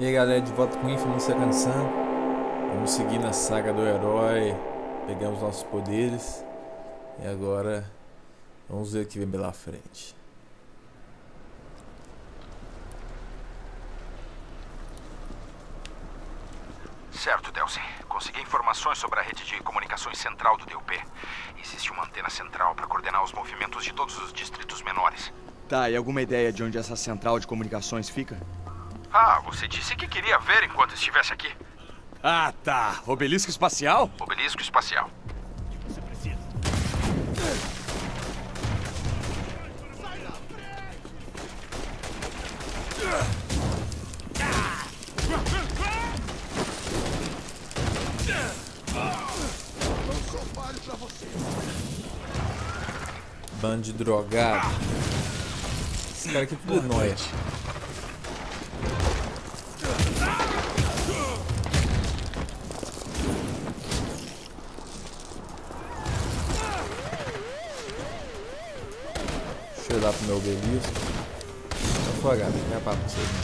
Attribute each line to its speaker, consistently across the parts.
Speaker 1: E aí galera, de volta com o Infamous Second Sun Vamos seguir na saga do herói Pegamos nossos poderes E agora Vamos ver o que vem pela frente
Speaker 2: Certo, Delcy. Consegui informações sobre a rede de comunicações central do DUP. Existe uma antena central para coordenar os movimentos de todos os distritos menores.
Speaker 3: Tá, e alguma ideia de onde essa central de comunicações fica?
Speaker 2: Ah, você disse que queria ver enquanto estivesse aqui.
Speaker 3: Ah, tá. Obelisco espacial?
Speaker 2: Obelisco espacial.
Speaker 1: Bando de drogado Esse cara aqui é tudo nóia Deixa eu lá pro meu obelisco Tá afogado, não é pra vocês não.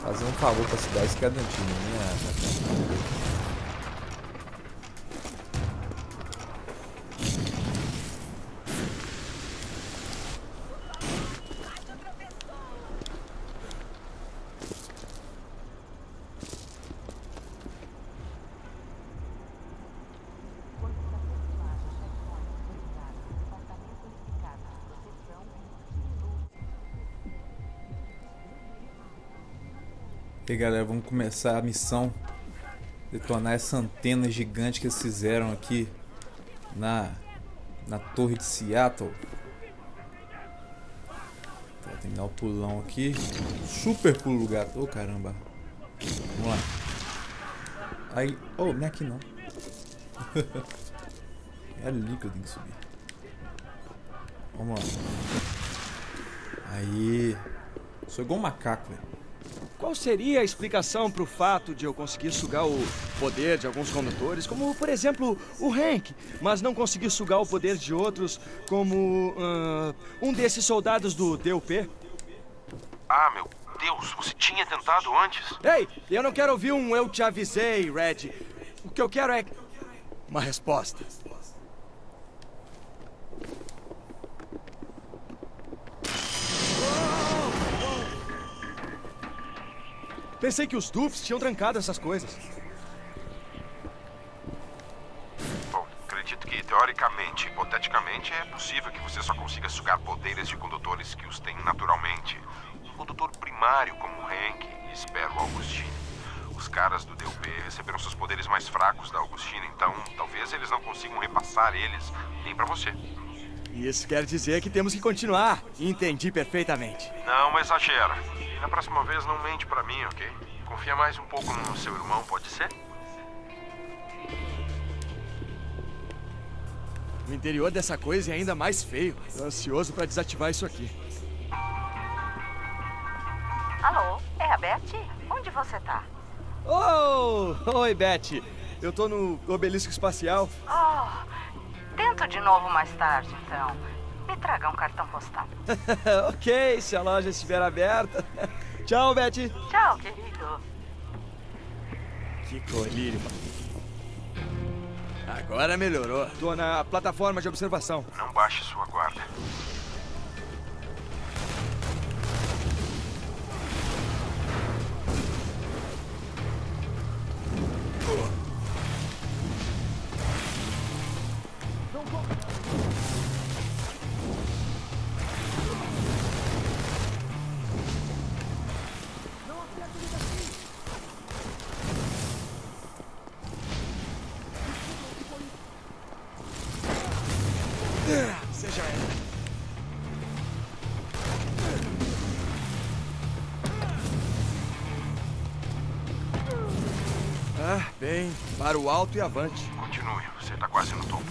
Speaker 1: Fazer um favor pra cidade escadantinho, né? E aí, galera, vamos começar a missão detonar essa antena gigante que eles fizeram aqui na na torre de Seattle. Tá, tem que dar o um pulão aqui. Super pulo gato. Oh, caramba. Vamos lá. Aí, oh, não é aqui não. é ali que eu tenho que subir. Vamos lá. Aí. Sou igual um macaco, velho.
Speaker 3: Qual seria a explicação para o fato de eu conseguir sugar o poder de alguns condutores, como por exemplo o Hank, mas não conseguir sugar o poder de outros, como uh, um desses soldados do DUP?
Speaker 2: Ah, meu Deus, você tinha tentado antes?
Speaker 3: Ei, eu não quero ouvir um eu te avisei, Red. O que eu quero é uma resposta. Pensei que os Dufs tinham trancado essas coisas.
Speaker 2: Bom, acredito que, teoricamente, hipoteticamente, é possível que você só consiga sugar poderes de condutores que os têm naturalmente. Um condutor primário como Hank e espero Augustine. Os caras do DUP receberam seus poderes mais fracos da Augustine, então talvez eles não consigam repassar eles nem para você.
Speaker 3: Isso quer dizer que temos que continuar. Entendi perfeitamente.
Speaker 2: Não exagera. E na próxima vez não mente pra mim, ok? Confia mais um pouco no seu irmão, pode ser?
Speaker 3: O interior dessa coisa é ainda mais feio. Tô ansioso pra desativar isso aqui.
Speaker 4: Alô, é a Beth? Onde você tá?
Speaker 3: Oh! Oi, Beth. Eu tô no obelisco espacial.
Speaker 4: Oh, tento de novo mais tarde, então. Me traga um cartão postal.
Speaker 3: ok, se a loja estiver aberta. Tchau, Betty.
Speaker 4: Tchau, querido.
Speaker 3: Que colírio. Agora melhorou. Tô na plataforma de observação.
Speaker 2: Não baixe sua guarda.
Speaker 3: Você já era. Ah, bem, para o alto e avante.
Speaker 2: Continue, você tá quase no topo.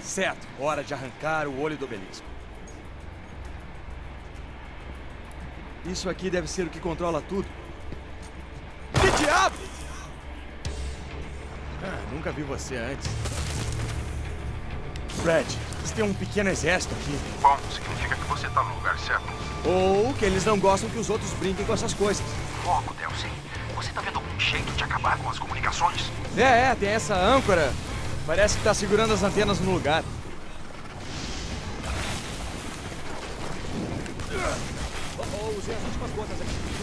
Speaker 3: Certo, hora de arrancar o olho do obelisco. Isso aqui deve ser o que controla tudo. Que diabo! Ah, nunca vi você antes. Red, eles têm um pequeno exército aqui.
Speaker 2: Bom, significa que você tá no lugar certo.
Speaker 3: Ou que eles não gostam que os outros brinquem com essas coisas.
Speaker 2: Foco, Delcy. Você tá vendo algum jeito de acabar com as comunicações?
Speaker 3: É, é, tem essa âncora. Parece que tá segurando as antenas no lugar. Oh, oh, usei as últimas gotas aqui.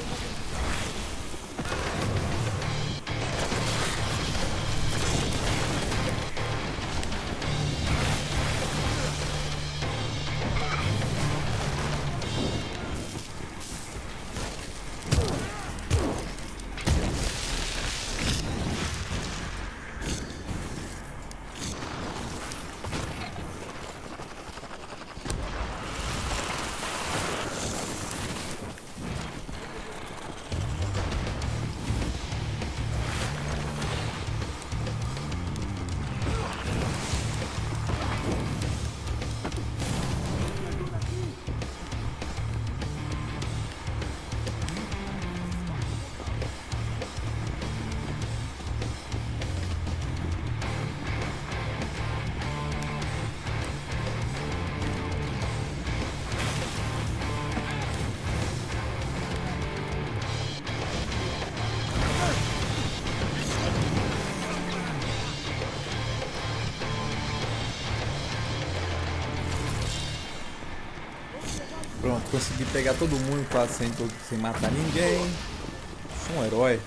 Speaker 1: Consegui pegar todo mundo quase sem, sem matar ninguém. Sou um herói.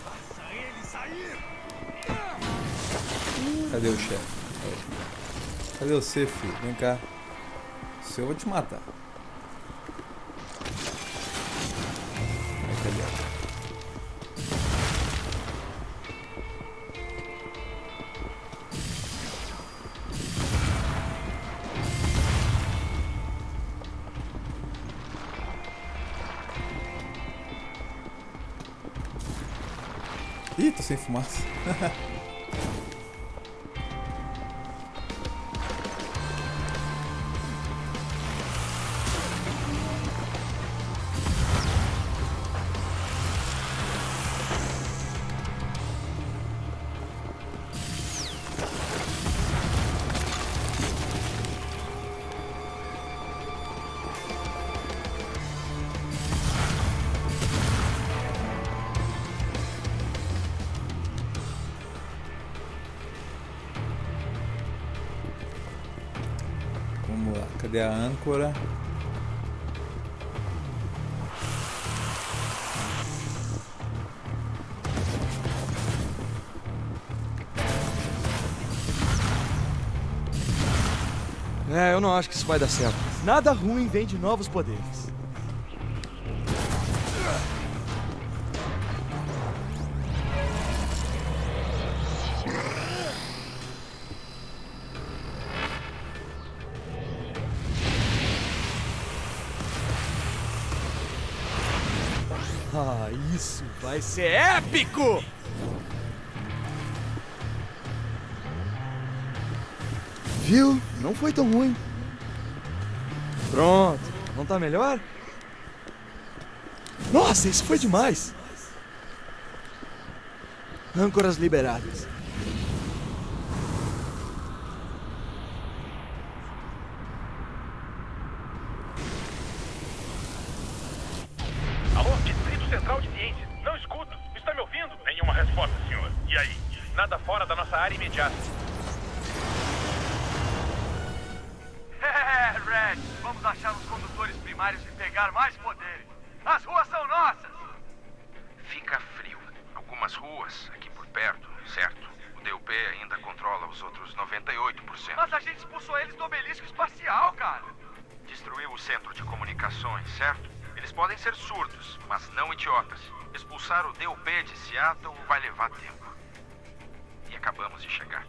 Speaker 1: Cadê o chefe? Cadê você, filho? Vem cá. Se eu vou te matar. Cadê? Ih, tô sem fumaça. Vamos lá, cadê a âncora?
Speaker 3: É, eu não acho que isso vai dar certo. Nada ruim vem de novos poderes. Ah, isso vai ser épico! Viu? Não foi tão ruim. Pronto. Não tá melhor? Nossa, isso foi demais! Âncoras liberadas.
Speaker 5: Fora da nossa área imediata.
Speaker 3: É, Red, vamos achar os condutores primários e pegar mais poderes. As ruas são nossas!
Speaker 2: Fica frio. Algumas ruas aqui por perto, certo? O DUP ainda controla os outros 98%.
Speaker 3: Mas a gente expulsou eles do obelisco espacial, cara!
Speaker 2: Destruiu o centro de comunicações, certo? Eles podem ser surdos, mas não idiotas. Expulsar o DUP de Seattle vai levar tempo. Acabamos de chegar.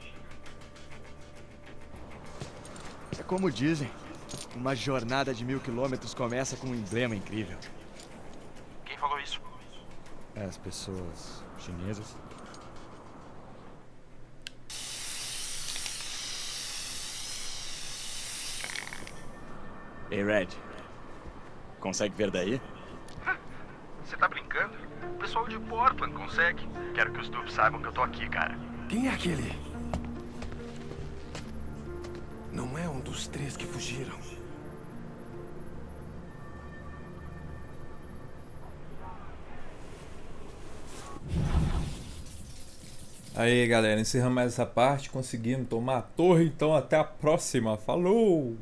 Speaker 3: É como dizem, uma jornada de mil quilômetros começa com um emblema incrível.
Speaker 2: Quem falou isso?
Speaker 3: As pessoas chinesas. Ei, Red. Consegue ver daí?
Speaker 2: Você tá brincando? O pessoal de Portland consegue. Quero que os dupes saibam que eu tô aqui, cara.
Speaker 6: Quem é aquele? Não é um dos três que fugiram.
Speaker 1: Aí galera, encerramos essa parte, conseguimos tomar a torre, então até a próxima. Falou!